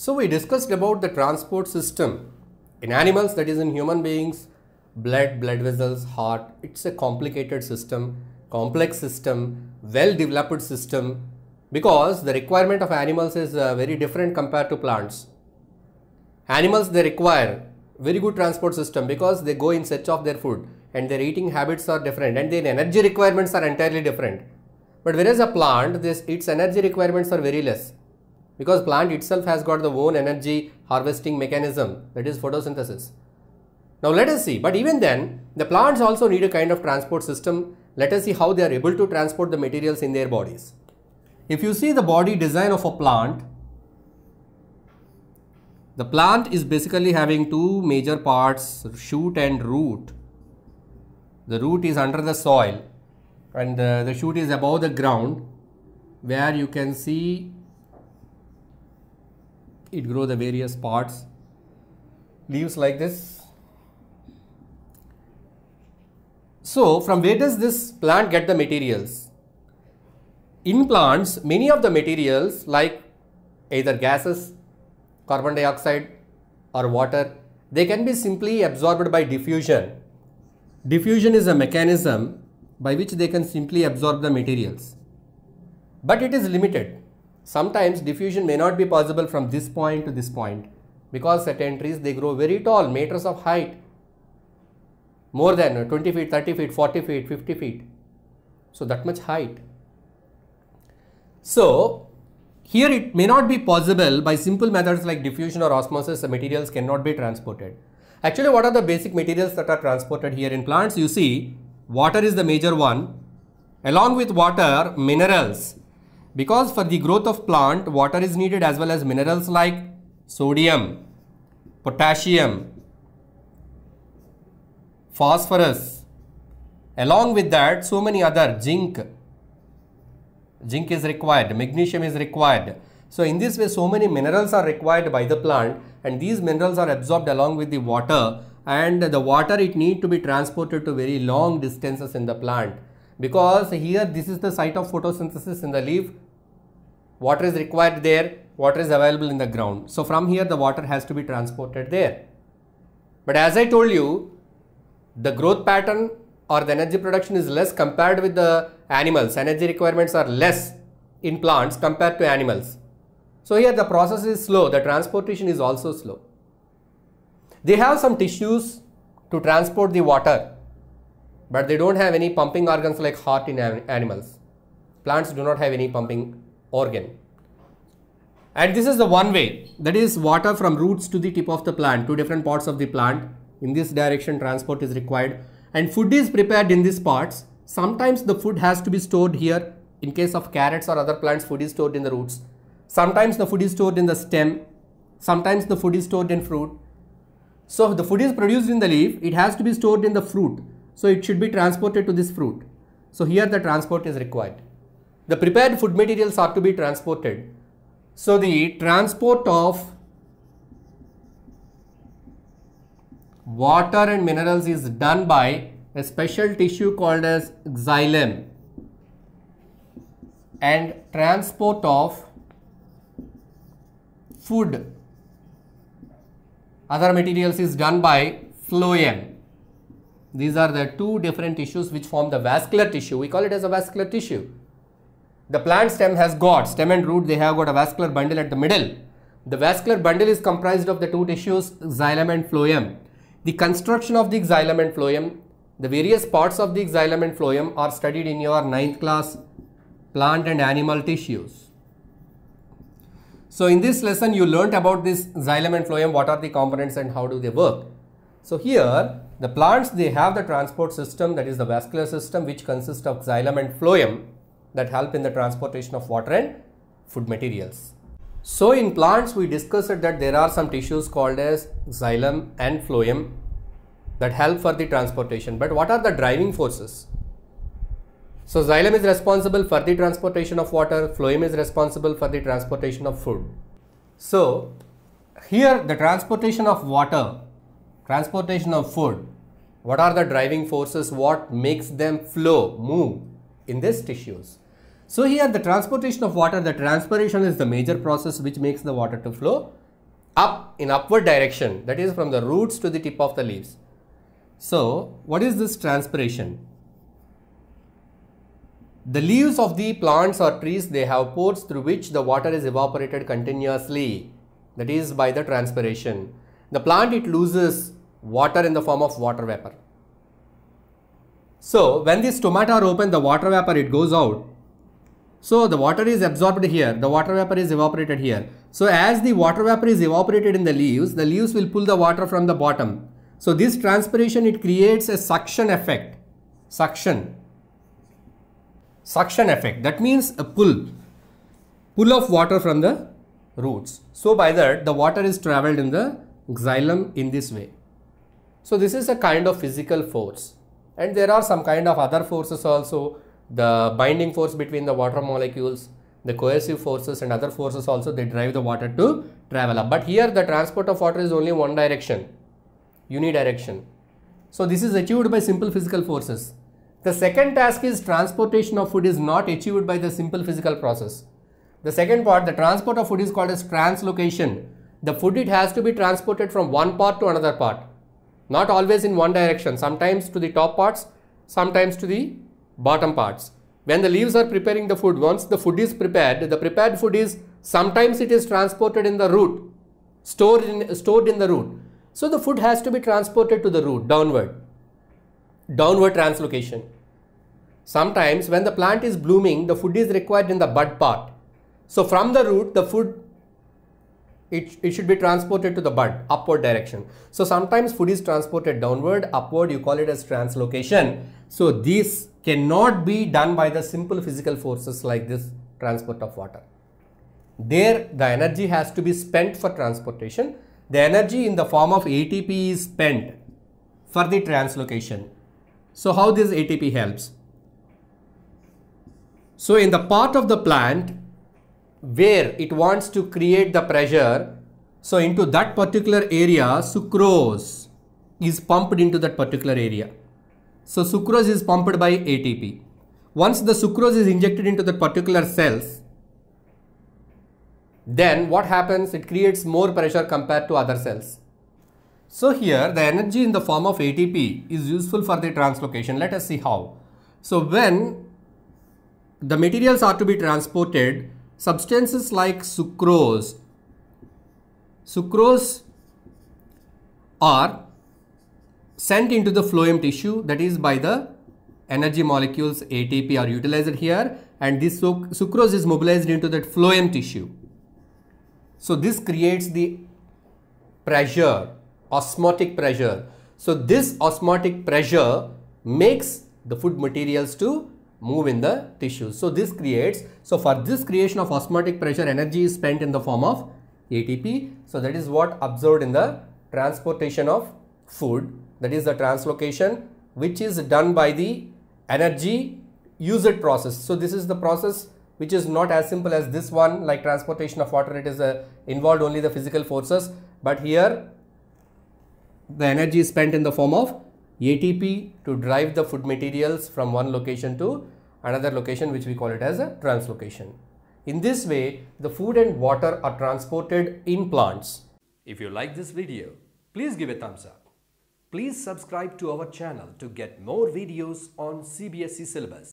So we discussed about the transport system in animals that is in human beings, blood, blood vessels, heart. It's a complicated system, complex system, well developed system because the requirement of animals is uh, very different compared to plants. Animals they require very good transport system because they go in search of their food and their eating habits are different and their energy requirements are entirely different. But whereas a plant, this its energy requirements are very less because plant itself has got the own energy harvesting mechanism that is photosynthesis. Now let us see, but even then the plants also need a kind of transport system. Let us see how they are able to transport the materials in their bodies. If you see the body design of a plant, the plant is basically having two major parts, shoot and root. The root is under the soil and uh, the shoot is above the ground where you can see it grow the various parts. Leaves like this. So from where does this plant get the materials? In plants many of the materials like either gases carbon dioxide or water they can be simply absorbed by diffusion. Diffusion is a mechanism by which they can simply absorb the materials. But it is limited Sometimes diffusion may not be possible from this point to this point because certain trees they grow very tall, meters of height, more than 20 feet, 30 feet, 40 feet, 50 feet. So that much height. So here it may not be possible by simple methods like diffusion or osmosis, the materials cannot be transported. Actually, what are the basic materials that are transported here in plants? You see, water is the major one. Along with water, minerals because for the growth of plant, water is needed as well as minerals like sodium, potassium, phosphorus. Along with that, so many other zinc. Zinc is required, magnesium is required. So in this way, so many minerals are required by the plant and these minerals are absorbed along with the water and the water it need to be transported to very long distances in the plant because here this is the site of photosynthesis in the leaf water is required there water is available in the ground. So from here the water has to be transported there. But as i told you the growth pattern or the energy production is less compared with the animals. Energy requirements are less in plants compared to animals. So here the process is slow. The transportation is also slow. They have some tissues to transport the water but they don't have any pumping organs like heart in animals. Plants do not have any pumping organ. And this is the one way that is water from roots to the tip of the plant, two different parts of the plant. In this direction transport is required and food is prepared in these parts. Sometimes the food has to be stored here. In case of carrots or other plants, food is stored in the roots. Sometimes the food is stored in the stem. Sometimes the food is stored in fruit. So the food is produced in the leaf, it has to be stored in the fruit. So it should be transported to this fruit. So here the transport is required. The prepared food materials are to be transported. So the transport of water and minerals is done by a special tissue called as xylem and transport of food other materials is done by phloem these are the two different tissues which form the vascular tissue. We call it as a vascular tissue. The plant stem has got, stem and root, they have got a vascular bundle at the middle. The vascular bundle is comprised of the two tissues, xylem and phloem. The construction of the xylem and phloem, the various parts of the xylem and phloem are studied in your ninth class plant and animal tissues. So in this lesson, you learnt about this xylem and phloem, what are the components and how do they work. So here, the plants, they have the transport system that is the vascular system which consists of xylem and phloem that help in the transportation of water and food materials. So in plants, we discussed that there are some tissues called as xylem and phloem that help for the transportation. But what are the driving forces? So xylem is responsible for the transportation of water, phloem is responsible for the transportation of food. So here the transportation of water transportation of food what are the driving forces what makes them flow move in these tissues so here the transportation of water the transpiration is the major process which makes the water to flow up in upward direction that is from the roots to the tip of the leaves. So what is this transpiration? The leaves of the plants or trees they have pores through which the water is evaporated continuously that is by the transpiration. The plant it loses water in the form of water vapor. So when the stomata are open the water vapor it goes out. So the water is absorbed here the water vapor is evaporated here. So as the water vapor is evaporated in the leaves the leaves will pull the water from the bottom. So this transpiration it creates a suction effect. Suction. Suction effect that means a pull. Pull of water from the roots. So by that the water is traveled in the xylem in this way. So this is a kind of physical force and there are some kind of other forces also. The binding force between the water molecules the cohesive forces and other forces also they drive the water to travel up. But here the transport of water is only one direction unidirection. So this is achieved by simple physical forces. The second task is transportation of food is not achieved by the simple physical process. The second part the transport of food is called as translocation. The food it has to be transported from one part to another part not always in one direction. Sometimes to the top parts sometimes to the bottom parts. When the leaves are preparing the food once the food is prepared the prepared food is sometimes it is transported in the root stored in stored in the root. So the food has to be transported to the root downward. Downward translocation. Sometimes when the plant is blooming the food is required in the bud part. So from the root the food it, it should be transported to the bud upward direction. So sometimes food is transported downward upward you call it as translocation. So this cannot be done by the simple physical forces like this transport of water. There the energy has to be spent for transportation. The energy in the form of ATP is spent for the translocation. So how this ATP helps? So in the part of the plant where it wants to create the pressure. So into that particular area sucrose is pumped into that particular area. So sucrose is pumped by ATP once the sucrose is injected into the particular cells then what happens? It creates more pressure compared to other cells. So here the energy in the form of ATP is useful for the translocation. Let us see how. So when the materials are to be transported substances like sucrose sucrose are sent into the phloem tissue that is by the energy molecules ATP are utilized here and this sucrose is mobilized into that phloem tissue. So this creates the pressure, osmotic pressure. So this osmotic pressure makes the food materials to move in the tissues. So this creates, so for this creation of osmotic pressure energy is spent in the form of ATP. So that is what observed in the transportation of food that is the translocation which is done by the energy usage process. So this is the process which is not as simple as this one like transportation of water it is uh, involved only the physical forces but here the energy is spent in the form of ATP to drive the food materials from one location to another location which we call it as a translocation. In this way, the food and water are transported in plants. If you like this video, please give a thumbs up. Please subscribe to our channel to get more videos on CBSE syllabus.